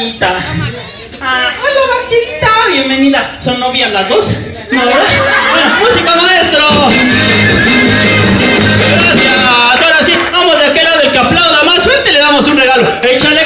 Ah, hola vaquerita, bienvenida. ¿Son novias las dos? Música maestro. Gracias. Ahora sí, vamos de aquel lado el que aplauda más fuerte le damos un regalo. Échale